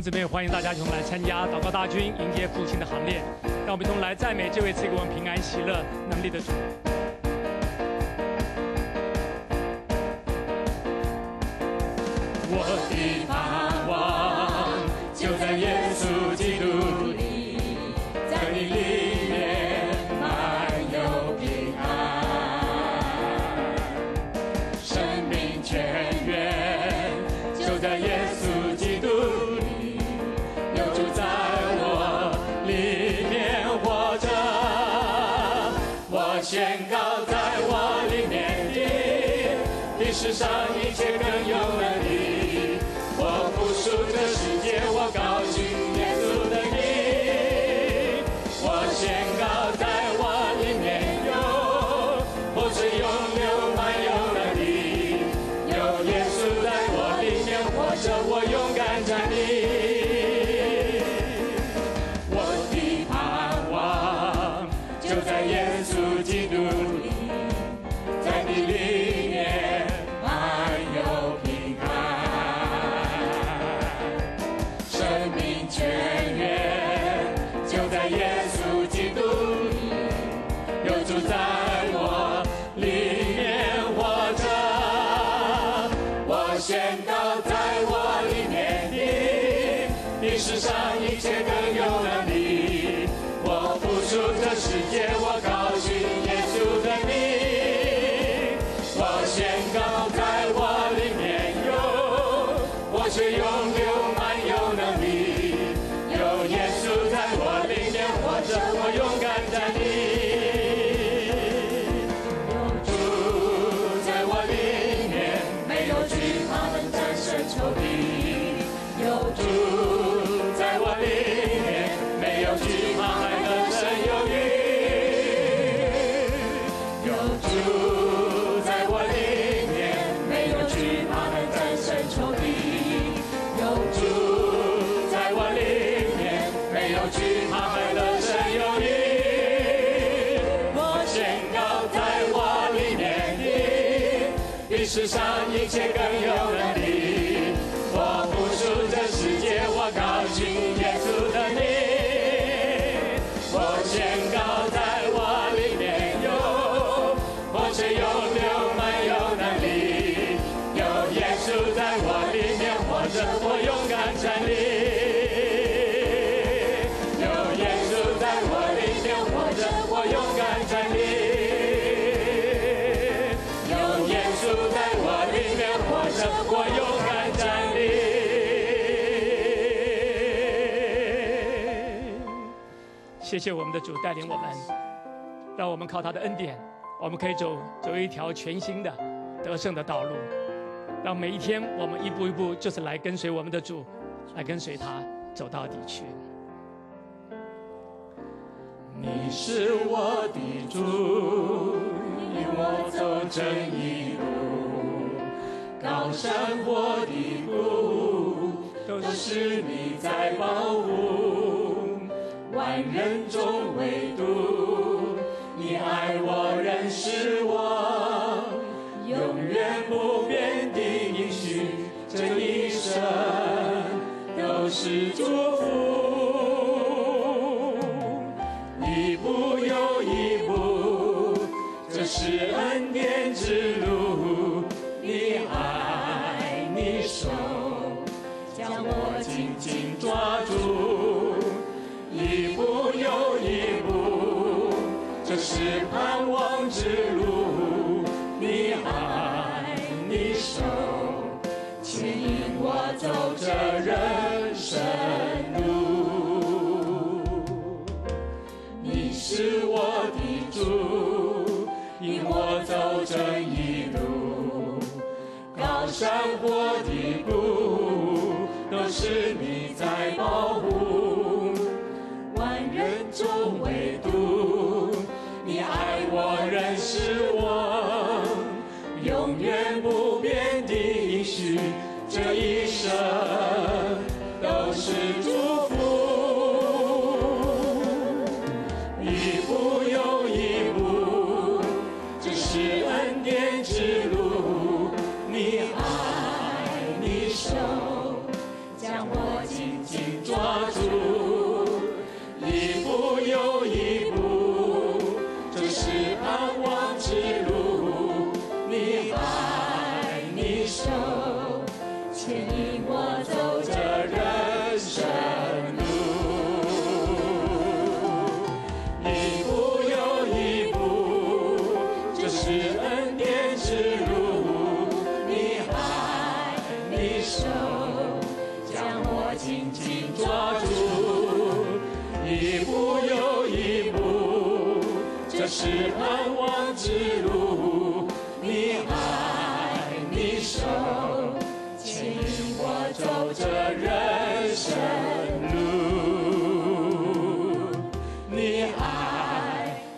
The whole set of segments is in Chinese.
准备，欢迎大家一同来参加祷告大军迎接复兴的行列。让我们一同来赞美这位赐给我们平安、喜乐、能力的主。世上一切更谢我们的主带领我们，让我们靠他的恩典，我们可以走走一条全新的得胜的道路。让每一天我们一步一步就是来跟随我们的主，来跟随他走到底去。你是我的主，引我走正义路，高山我的路，都是你在保护。主，你爱我，认识我。山坡的谷，都是你在保护。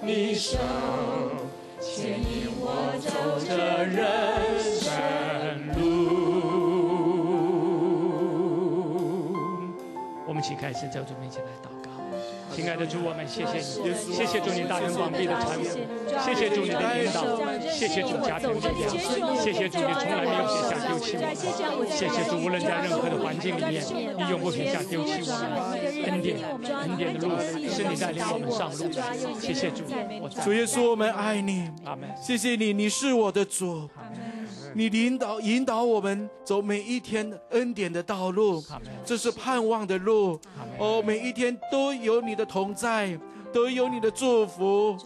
你手牵引我走这人生路。我们请开始，在主面前来祷告。亲爱的主，我们谢谢你，谢谢主你大恩广庇的传福谢谢主你的引导，谢谢主家庭的力量，谢谢主你从来没有撇下丢弃我，谢谢主无论在任何的环境里面，你永不撇下丢弃我们，恩典恩典的路是你带领我们上路。的，谢谢主，主耶稣我们爱你，阿门，谢谢你，你是我的主。你领导引导我们走每一天恩典的道路，这是盼望的路。哦，每一天都有你的同在，都有你的祝福。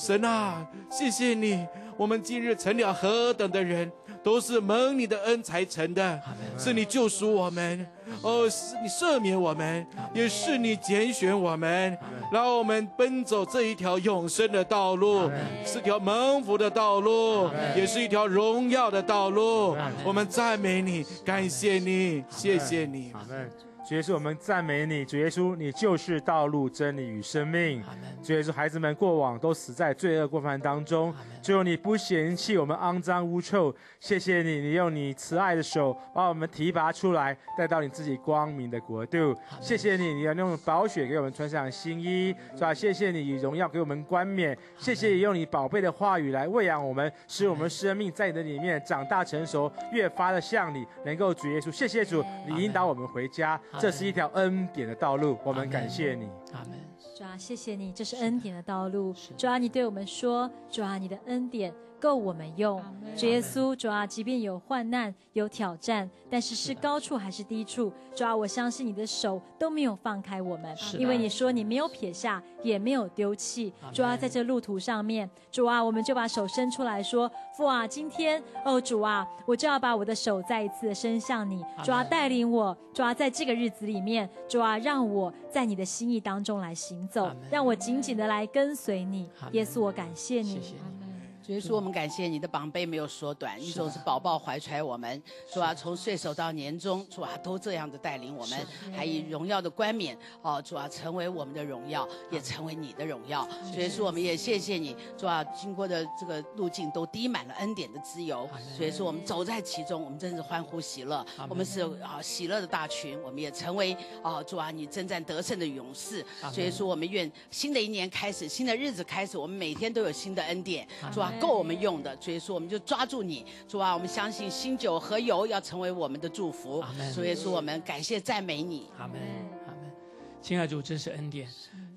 神啊，谢谢你，我们今日成了何等的人。都是蒙你的恩才成的，是你救赎我们，哦，是你赦免我们，也是你拣选我们，让我们奔走这一条永生的道路，是条蒙福的道路，也是一条荣耀的道路。我们赞美你，感谢你，谢谢你。主耶稣，我们赞美你。主耶稣，你就是道路、真理与生命。主耶稣，孩子们过往都死在罪恶过犯当中，只有你不嫌弃我们肮脏污臭。谢谢你，你用你慈爱的手把我们提拔出来，带到你自己光明的国度。谢谢你，你要用宝血给我们穿上新衣，是吧？谢谢你以荣耀给我们冠冕。谢谢你用你宝贝的话语来喂养我们，使我们生命在你的里面长大成熟，越发的像你，能够主耶稣。谢谢主，你引导我们回家。这是一条恩典的道路，我们感谢你。阿门。主啊，谢谢你，这是恩典的道路。主啊，你对我们说，主啊，你的恩典。够我们用，主耶稣，主啊，即便有患难、有挑战，但是是高处还是低处，主啊，我相信你的手都没有放开我们，因为你说你没有撇下，也没有丢弃。主啊，在这路途上面，主啊，我们就把手伸出来说：父啊，今天，哦，主啊，我就要把我的手再一次伸向你，主啊，带领我，主啊，在这个日子里面，主啊，让我在你的心意当中来行走，让我紧紧的来跟随你。耶稣，我感谢你。所以说，我们感谢你的膀臂没有缩短，你总是宝宝怀揣我们，是吧？从岁首到年终，是吧？都这样的带领我们，还以荣耀的冠冕，哦，主啊，成为我们的荣耀，也成为你的荣耀。所以说，我们也谢谢你，主啊，经过的这个路径都滴满了恩典的滋油。所以说，我们走在其中，我们真是欢呼喜乐。我们是啊喜乐的大群，我们也成为啊主啊你征战得胜的勇士。所以说，我们愿新的一年开始，新的日子开始，我们每天都有新的恩典，主啊。够我们用的，所以说我们就抓住你，主啊，我们相信新酒和油要成为我们的祝福，所以说我们感谢赞美你。阿门，阿门。亲爱的主，真是恩典，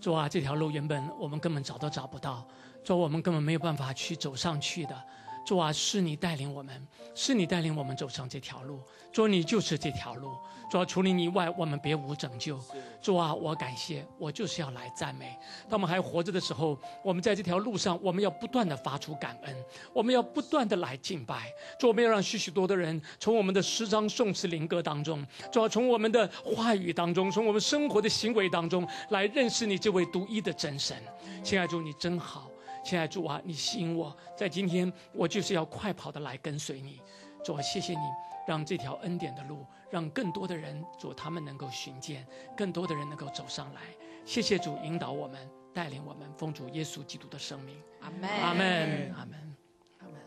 主啊，这条路原本我们根本找都找不到，主我们根本没有办法去走上去的。主啊，是你带领我们，是你带领我们走上这条路。主，你就是这条路。主啊，除了你以外，我们别无拯救。主啊，我感谢，我就是要来赞美。当我们还活着的时候，我们在这条路上，我们要不断的发出感恩，我们要不断的来敬拜。主，我们要让许许多多的人从我们的诗章、颂词、灵歌当中，主要从我们的话语当中，从我们生活的行为当中来认识你这位独一的真神。亲爱的主，你真好。亲爱的主啊，你吸引我，在今天我就是要快跑的来跟随你。主啊，谢谢你，让这条恩典的路，让更多的人主他们能够寻见，更多的人能够走上来。谢谢主引导我们，带领我们，奉主耶稣基督的生命。阿门，阿门，阿门，阿门。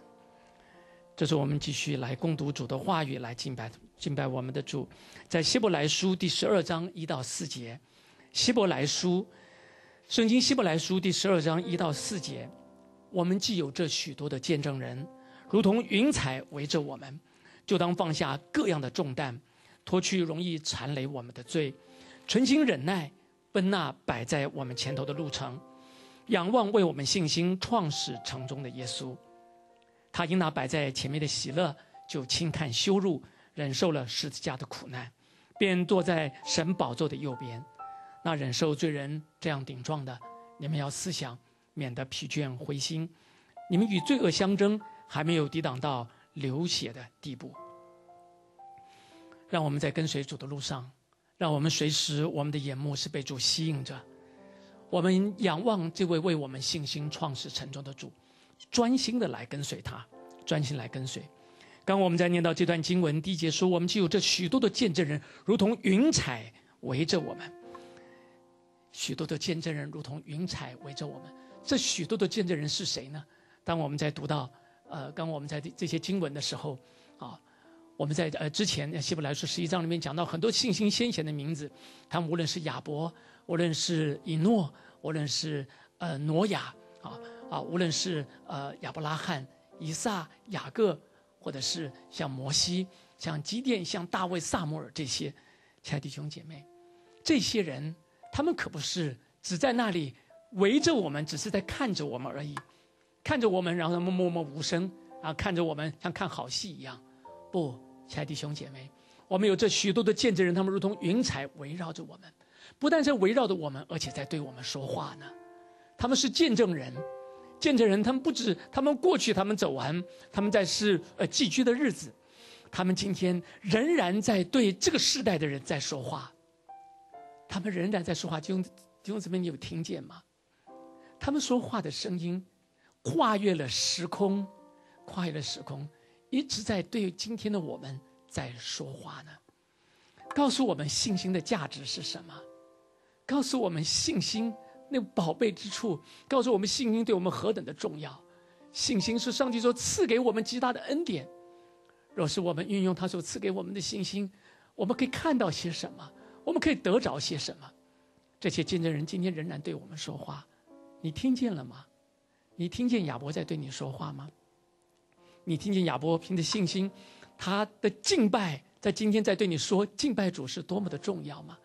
这是我们继续来攻读主的话语，来敬拜敬拜我们的主。在希伯来书第十二章一到四节，希伯来书。圣经希伯来书第十二章一到四节，我们既有这许多的见证人，如同云彩围着我们，就当放下各样的重担，脱去容易缠累我们的罪，存心忍耐，奔那摆在我们前头的路程，仰望为我们信心创始成终的耶稣。他因那摆在前面的喜乐，就轻看羞辱，忍受了十字架的苦难，便坐在神宝座的右边。那忍受罪人这样顶撞的，你们要思想，免得疲倦灰心。你们与罪恶相争，还没有抵挡到流血的地步。让我们在跟随主的路上，让我们随时我们的眼目是被主吸引着。我们仰望这位为我们信心创始成终的主，专心的来跟随他，专心来跟随。刚我们在念到这段经文第一节说，我们就有这许多的见证人，如同云彩围着我们。许多的见证人如同云彩围着我们，这许多的见证人是谁呢？当我们在读到，呃，刚我们在这些经文的时候，啊，我们在呃之前希伯来书十一章里面讲到很多信心先贤的名字，他们无论是亚伯，无论是以诺，无论是呃挪亚啊啊，无论是呃亚伯拉罕、以撒、雅各，或者是像摩西、像基甸、像大卫、萨摩尔这些，亲爱的弟兄姐妹，这些人他们可不是只在那里围着我们，只是在看着我们而已，看着我们，然后他们默默无声啊，看着我们像看好戏一样，不。亲爱的弟兄姐妹，我们有这许多的见证人，他们如同云彩围绕着我们，不但在围绕着我们，而且在对我们说话呢。他们是见证人，见证人，他们不止他们过去他们走完，他们在是呃寄居的日子，他们今天仍然在对这个时代的人在说话，他们仍然在说话。弟兄弟兄姊妹，你有听见吗？他们说话的声音跨越了时空，跨越了时空。一直在对今天的我们在说话呢，告诉我们信心的价值是什么，告诉我们信心那宝贝之处，告诉我们信心对我们何等的重要。信心是上帝所赐给我们极大的恩典。若是我们运用他所赐给我们的信心，我们可以看到些什么？我们可以得着些什么？这些见证人今天仍然对我们说话，你听见了吗？你听见亚伯在对你说话吗？你听见亚伯凭着信心，他的敬拜在今天在对你说敬拜主是多么的重要吗？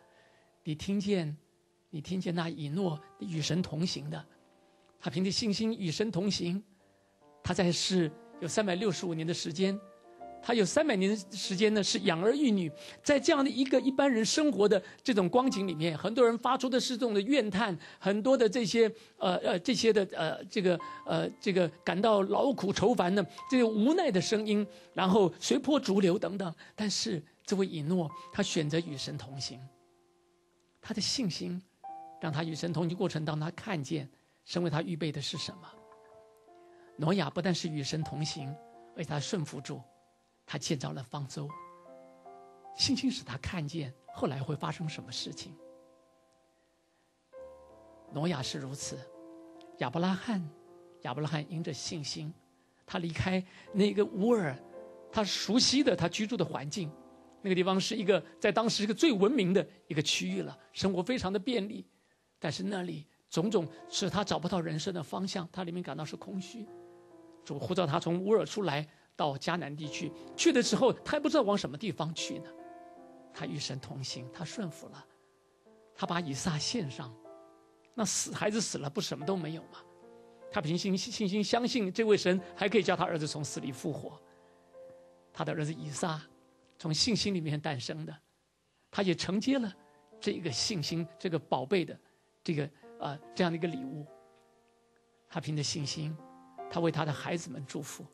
你听见，你听见那以诺与神同行的，他凭着信心与神同行，他在世有三百六十五年的时间。他有三百年的时间呢，是养儿育女，在这样的一个一般人生活的这种光景里面，很多人发出的是这种的怨叹，很多的这些呃呃这些的呃这个呃这个感到劳苦愁烦的这些无奈的声音，然后随波逐流等等。但是这位以诺，他选择与神同行，他的信心让他与神同行过程当中，他看见神为他预备的是什么。挪亚不但是与神同行，而且他顺服住。他建造了方舟，信心使他看见后来会发生什么事情。挪亚是如此，亚伯拉罕，亚伯拉罕因着信心，他离开那个乌尔，他熟悉的他居住的环境，那个地方是一个在当时一个最文明的一个区域了，生活非常的便利，但是那里种种使他找不到人生的方向，他里面感到是空虚。主呼召他从乌尔出来。到迦南地区去的时候，他还不知道往什么地方去呢。他与神同行，他顺服了，他把以撒献上。那死孩子死了，不什么都没有吗？他凭信信心相信这位神还可以叫他儿子从死里复活。他的儿子以撒从信心里面诞生的，他也承接了这个信心这个宝贝的这个啊这样的一个礼物。他凭着信心，他为他的孩子们祝福。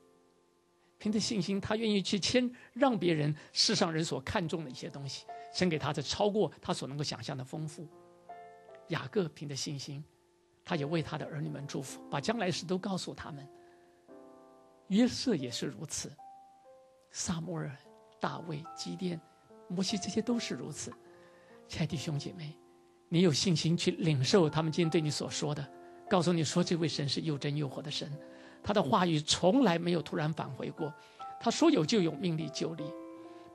凭着信心，他愿意去谦让别人世上人所看重的一些东西，神给他的超过他所能够想象的丰富。雅各凭着信心，他也为他的儿女们祝福，把将来事都告诉他们。约瑟也是如此，萨摩尔、大卫、基甸、摩西，这些都是如此。亲爱的弟兄姐妹，你有信心去领受他们今天对你所说的，告诉你说这位神是又真又活的神。他的话语从来没有突然返回过，他说有就有，命里就立，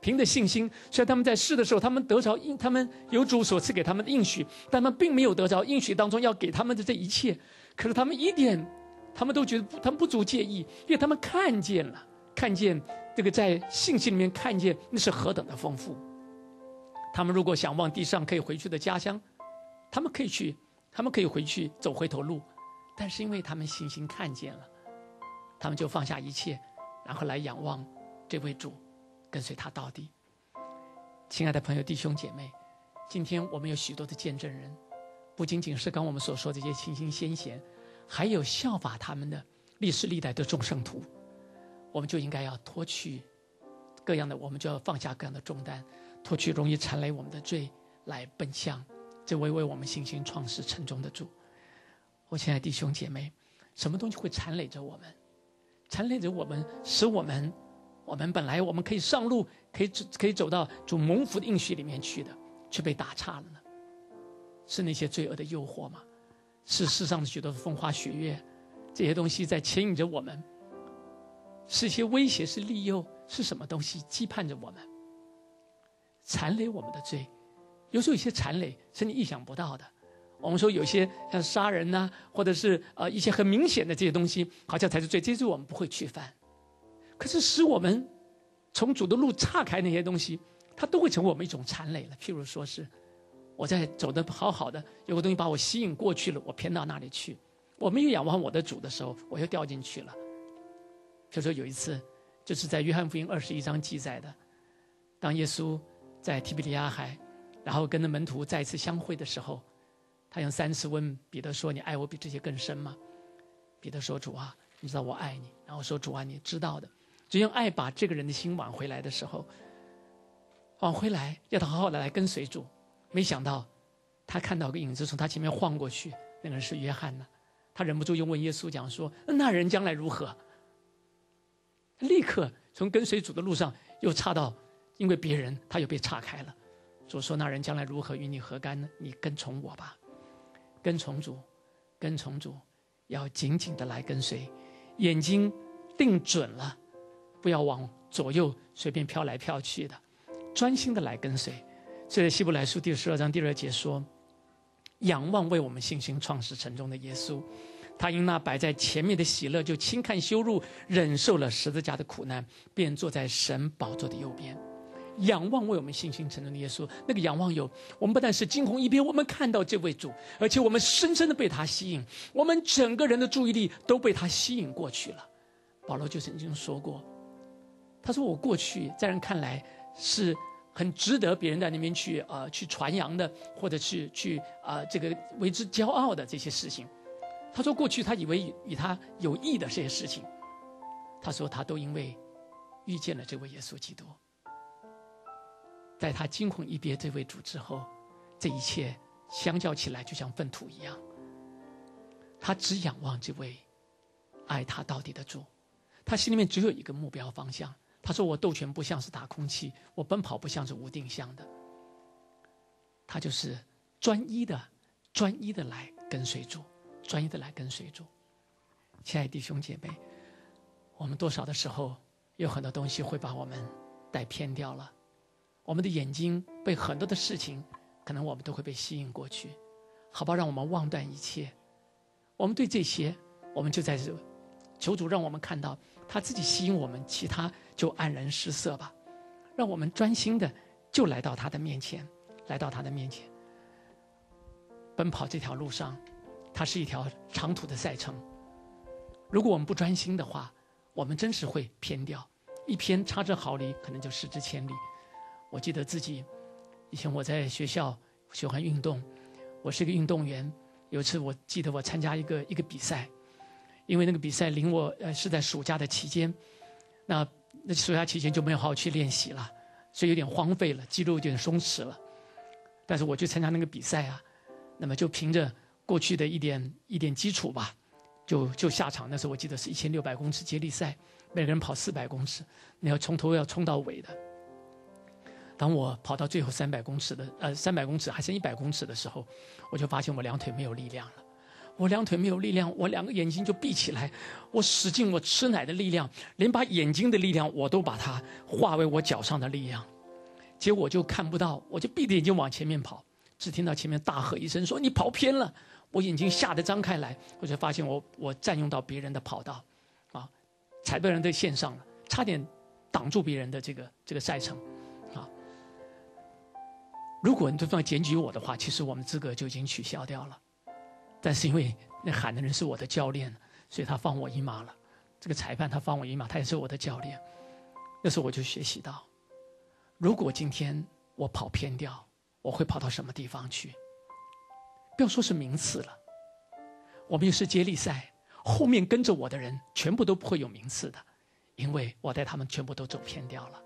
凭着信心。虽然他们在试的时候，他们得着应，他们有主所赐给他们的应许，但他们并没有得着应许当中要给他们的这一切。可是他们一点，他们都觉得他们不足介意，因为他们看见了，看见这个在信心里面看见那是何等的丰富。他们如果想往地上可以回去的家乡，他们可以去，他们可以回去走回头路，但是因为他们信心看见了。他们就放下一切，然后来仰望这位主，跟随他到底。亲爱的朋友、弟兄姐妹，今天我们有许多的见证人，不仅仅是刚我们所说这些清新先贤，还有效法他们的历史历代的众圣徒。我们就应该要脱去各样的，我们就要放下各样的重担，脱去容易缠累我们的罪，来奔向这位为我们信心创始成终的主。我亲爱的弟兄姐妹，什么东西会缠累着我们？缠累着我们，使我们，我们本来我们可以上路，可以走，可以走到主蒙福的应许里面去的，却被打岔了呢？是那些罪恶的诱惑吗？是世上的许多风花雪月，这些东西在牵引着我们，是一些威胁，是利诱，是什么东西羁绊着我们，残累我们的罪？有时候有些残累是你意想不到的。我们说有些像杀人呐，或者是呃一些很明显的这些东西，好像才是罪，这些罪我们不会去犯。可是使我们从主的路岔开那些东西，它都会成为我们一种残累了。譬如说是我在走的好好的，有个东西把我吸引过去了，我偏到那里去。我没有仰望我的主的时候，我又掉进去了。就说有一次，就是在约翰福音二十一章记载的，当耶稣在提比利亚海，然后跟着门徒再次相会的时候，他用三次问彼得说：“你爱我比这些更深吗？”彼得说：“主啊，你知道我爱你。”然后说：“主啊，你知道的。”只用爱把这个人的心挽回来的时候，挽回来要他好好的来跟随主。没想到，他看到个影子从他前面晃过去，那个人是约翰呢。他忍不住又问耶稣讲说：“那人将来如何？”立刻从跟随主的路上又岔到，因为别人他又被岔开了。主说：“那人将来如何与你何干呢？你跟从我吧，跟从主，跟从主，要紧紧的来跟随，眼睛定准了，不要往左右随便飘来飘去的，专心的来跟随。”所以希伯来书第十二章第二节说：“仰望为我们信心创始成终的耶稣。”他因那摆在前面的喜乐，就轻看羞辱，忍受了十字架的苦难，便坐在神宝座的右边，仰望为我们信心成终的耶稣。那个仰望有，我们不但是惊鸿一瞥，我们看到这位主，而且我们深深的被他吸引，我们整个人的注意力都被他吸引过去了。保罗就曾经说过，他说：“我过去在人看来是很值得别人在那边去啊去传扬的，或者去去啊这个为之骄傲的这些事情。”他说：“过去他以为与他有益的这些事情，他说他都因为遇见了这位耶稣基督，在他惊鸿一瞥这位主之后，这一切相较起来就像粪土一样。他只仰望这位爱他到底的主，他心里面只有一个目标方向。他说：我斗拳不像是打空气，我奔跑不像是无定向的。他就是专一的、专一的来跟随主。”专一的来跟随主，亲爱弟兄姐妹，我们多少的时候有很多东西会把我们带偏掉了，我们的眼睛被很多的事情，可能我们都会被吸引过去，好吧，让我们忘断一切。我们对这些，我们就在这求主让我们看到他自己吸引我们，其他就黯然失色吧。让我们专心的就来到他的面前，来到他的面前，奔跑这条路上。它是一条长途的赛程，如果我们不专心的话，我们真是会偏掉，一偏差之毫厘，可能就失之千里。我记得自己以前我在学校喜欢运动，我是个运动员。有一次我记得我参加一个一个比赛，因为那个比赛临我呃是在暑假的期间，那那暑假期间就没有好好去练习了，所以有点荒废了，肌肉有点松弛了。但是我去参加那个比赛啊，那么就凭着。过去的一点一点基础吧，就就下场。那时候我记得是一千六百公尺接力赛，每个人跑四百公尺，你要从头要冲到尾的。当我跑到最后三百公尺的呃三百公尺还剩一百公尺的时候，我就发现我两腿没有力量了。我两腿没有力量，我两个眼睛就闭起来，我使劲我吃奶的力量，连把眼睛的力量我都把它化为我脚上的力量，结果就看不到，我就闭着眼睛往前面跑，只听到前面大喝一声说：“你跑偏了！”我眼睛吓得张开来，我就发现我我占用到别人的跑道，啊，踩到人的线上了，差点挡住别人的这个这个赛程，如果你对方检举我的话，其实我们资格就已经取消掉了。但是因为那喊的人是我的教练，所以他放我一马了。这个裁判他放我一马，他也是我的教练。那时候我就学习到，如果今天我跑偏掉，我会跑到什么地方去？不要说是名次了，我们又是接力赛，后面跟着我的人全部都不会有名次的，因为我带他们全部都走偏掉了。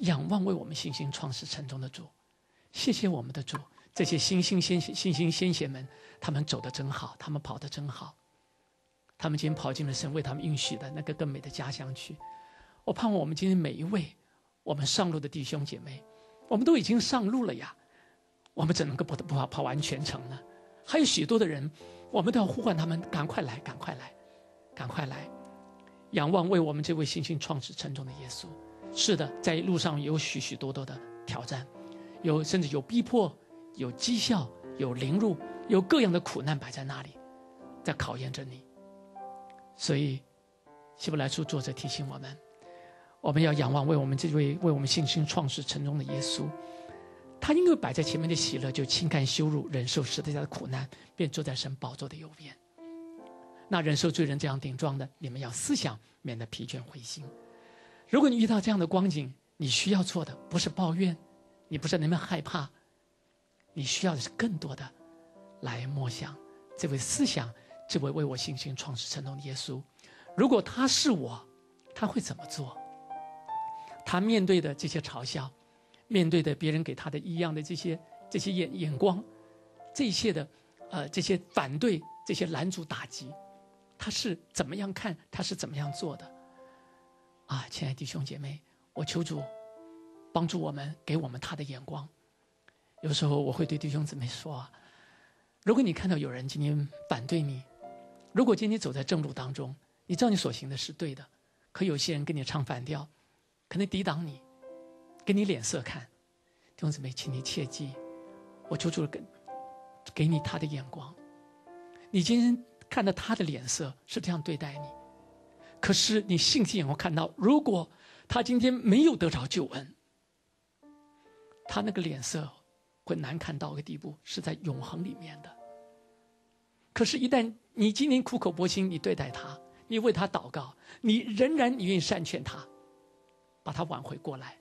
仰望为我们信心创始成终的主，谢谢我们的主，这些新兴先新兴先贤们，他们走的真好，他们跑的真好，他们今天跑进了神为他们应许的那个更美的家乡去。我盼望我们今天每一位我们上路的弟兄姐妹，我们都已经上路了呀。我们怎能够不不跑跑完全程呢？还有许多的人，我们都要呼唤他们赶快来，赶快来，赶快来！仰望为我们这位信心创始成终的耶稣。是的，在路上有许许多多的挑战，有甚至有逼迫，有讥笑，有凌辱，有各样的苦难摆在那里，在考验着你。所以，希伯来书作者提醒我们，我们要仰望为我们这位为我们信心创始成终的耶稣。他因为摆在前面的喜乐，就轻看羞辱，忍受十字架的苦难，便坐在神宝座的右边。那忍受罪人这样顶撞的，你们要思想，免得疲倦灰心。如果你遇到这样的光景，你需要做的不是抱怨，你不是那么害怕，你需要的是更多的来默想这位思想，这位为我信心创始成终的耶稣。如果他是我，他会怎么做？他面对的这些嘲笑。面对的别人给他的异样的这些这些眼眼光，这一切的，呃，这些反对，这些拦阻打击，他是怎么样看？他是怎么样做的？啊，亲爱弟兄姐妹，我求主帮助我们，给我们他的眼光。有时候我会对弟兄姊妹说：，如果你看到有人今天反对你，如果今天走在正路当中，你知道你所行的是对的，可有些人跟你唱反调，可能抵挡你。给你脸色看，弟兄姊妹，请你切记，我求主给给你他的眼光。你今天看到他的脸色是这样对待你，可是你信心眼光看到，如果他今天没有得着救恩，他那个脸色会难看到个地步，是在永恒里面的。可是，一旦你今天苦口婆心，你对待他，你为他祷告，你仍然你愿意善劝他，把他挽回过来。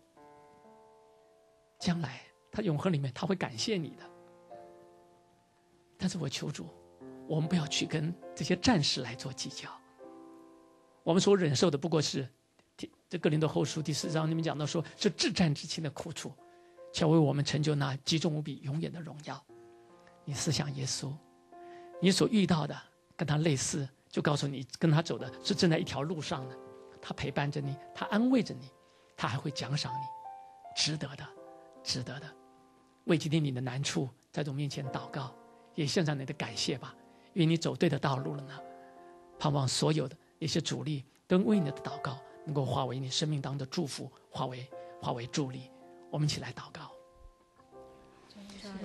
将来他永恒里面他会感谢你的，但是我求主，我们不要去跟这些战士来做计较。我们所忍受的不过是，这格林多后书第四章里面讲到，说是至战之情的苦楚，要为我们成就那极重无比、永远的荣耀。你思想耶稣，你所遇到的跟他类似，就告诉你跟他走的是正在一条路上的，他陪伴着你，他安慰着你，他还会奖赏你，值得的。值得的，为今天你的难处在主面前祷告，也献上你的感谢吧，因为你走对的道路了呢。盼望所有的一些阻力都为你的祷告能够化为你生命当中的祝福，化为化为助力。我们一起来祷告。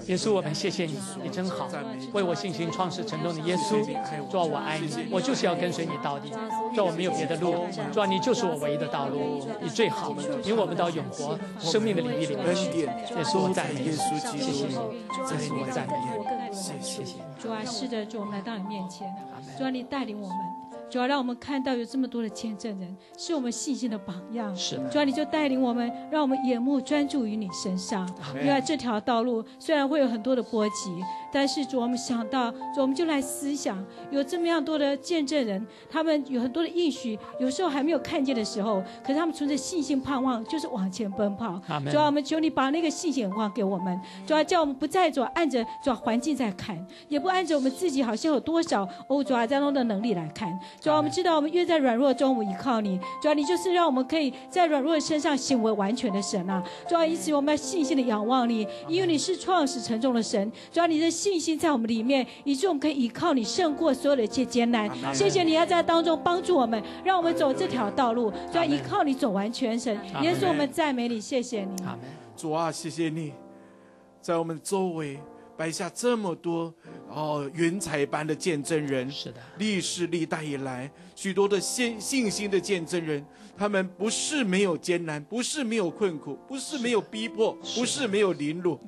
耶稣，我们谢谢你，你真好，为我信心创始成功的耶稣，主啊，我爱你，我就是要跟随你到底，主啊，我没有别的路，主啊，你就是我唯一的道路，你最好，引我们到永活生命的领域里面。去。耶稣，我赞美你，谢谢你，谢谢我赞美你，谢谢。主啊，是的，主，我们来到你面前，主啊，你带领我们。主要让我们看到有这么多的见证人，是我们信心的榜样。是，主要你就带领我们，让我们眼目专注于你身上。因为这条道路虽然会有很多的波及。但是主，我们想到，主，我们就来思想，有这么样多的见证人，他们有很多的应许，有时候还没有看见的时候，可是他们存着信心盼望，就是往前奔跑。主要，我们求你把那个信心眼光给我们，主要叫我们不再主按着主环境在看，也不按着我们自己好像有多少哦主啊这样的能力来看。主要我们知道，我们越在软弱中，我们依靠你。主要你就是让我们可以在软弱的身上行为完全的神啊。主要因此我们要信心的仰望你，因为你是创始成重的神。主要你的。信心在我们里面，以致我们可以依靠你胜过所有的一切艰难。谢谢你要在当中帮助我们，让我们走这条道路，主要依靠你走完全神。耶稣，我们赞美你，谢谢你。主啊，谢谢你，在我们周围摆下这么多哦云彩般的见证人。是的，历史历代以来许多的信信心的见证人，他们不是没有艰难，不是没有困苦，不是没有逼迫，不是没有凌辱。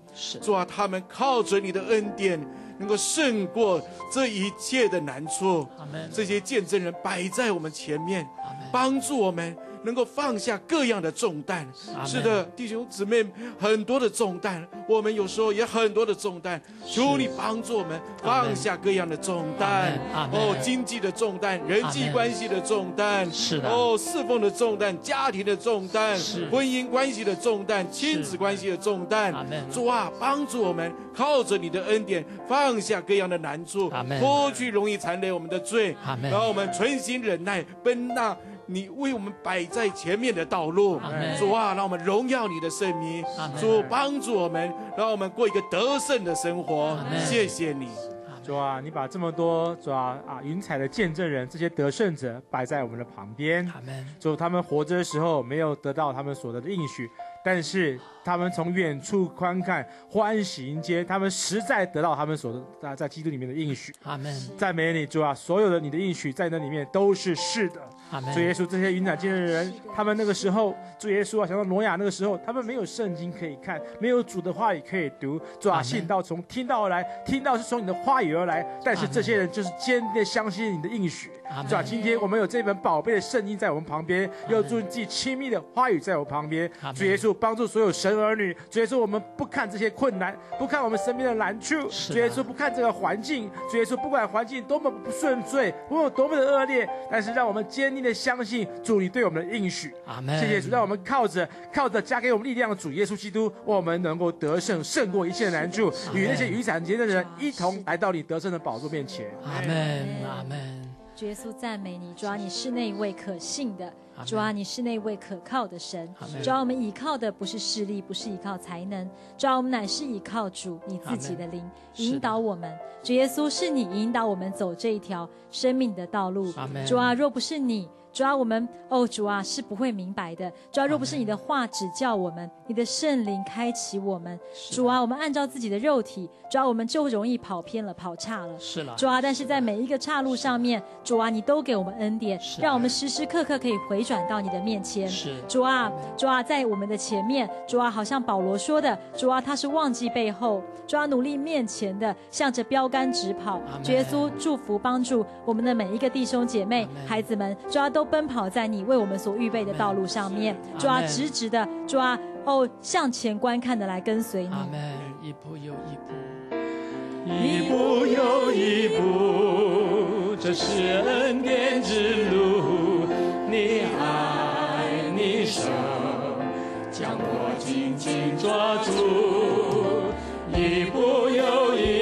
主啊，他们靠着你的恩典，能够胜过这一切的难处。这些见证人摆在我们前面，帮助我们。能够放下各样的重担，是。的，弟兄姊妹，很多的重担，我们有时候也很多的重担，求你帮助我们放下各样的重担，哦，经济的重担，人际关系的重担，是的，哦，侍奉的重担，家庭的重担，婚姻关系的重担，亲子关系的重担，主啊，帮助我们靠着你的恩典放下各样的难处，脱去容易残累我们的罪，然后我们存心忍耐，奔那。你为我们摆在前面的道路，主啊，让我们荣耀你的圣名，主帮助我们，让我们过一个得胜的生活。谢谢你，主啊，你把这么多主啊啊云彩的见证人，这些得胜者摆在我们的旁边。主，他们活着的时候没有得到他们所得的应许，但是他们从远处观看，欢喜迎接，他们实在得到他们所在在基督里面的应许。阿门。赞美你，主啊，所有的你的应许在那里面都是是的。主耶稣，这些云彩见证人，他们那个时候，主耶稣啊，想到挪亚那个时候，他们没有圣经可以看，没有主的话语可以读，主啊，信道从听到而来，听到是从你的话语而来，但是这些人就是坚定的相信你的应许。主啊，今天我们有这本宝贝的圣经在我们旁边，有主自己亲密的话语在我旁边。主耶稣帮助所有神儿女，主耶稣我们不看这些困难，不看我们身边的难处，主耶稣不看这个环境，主耶稣不管环境多么不顺遂，不管多么的恶劣，但是让我们坚定的相信主你对我们的应许。阿门。谢谢主，让我们靠着靠着加给我们力量的主耶稣基督，我们能够得胜，胜过一切的难处，与那些雨伞节的人一同来到你得胜的宝座面前。阿门，阿门。主耶稣赞美你，主啊，你是那一位可信的，主啊，你是那位可靠的神。主啊，我们依靠的不是势力，不是依靠才能，主啊，我们乃是依靠主你自己的灵引导我们。主耶稣是你引导我们走这一条生命的道路。主啊，若不是你。主啊，我们哦，主啊是不会明白的。主啊，若不是你的话指教我们，你的圣灵开启我们，主啊，我们按照自己的肉体，主啊，我们就容易跑偏了，跑岔了。是了，主啊，但是在每一个岔路上面，主啊，你都给我们恩典，让我们时时刻刻可以回转到你的面前。是，主啊，主啊，在我们的前面，主啊，好像保罗说的，主啊，他是忘记背后，主啊，努力面前的，向着标杆直跑。耶稣祝福帮助我们的每一个弟兄姐妹、孩子们，主啊，都。奔跑在你为我们所预备的道路上面，主啊，直直的，主啊，哦，向前观看的来跟随你。阿门。一步又一步，一步又一步，这是恩典之路。你爱你手，将我紧紧抓住。一步又一。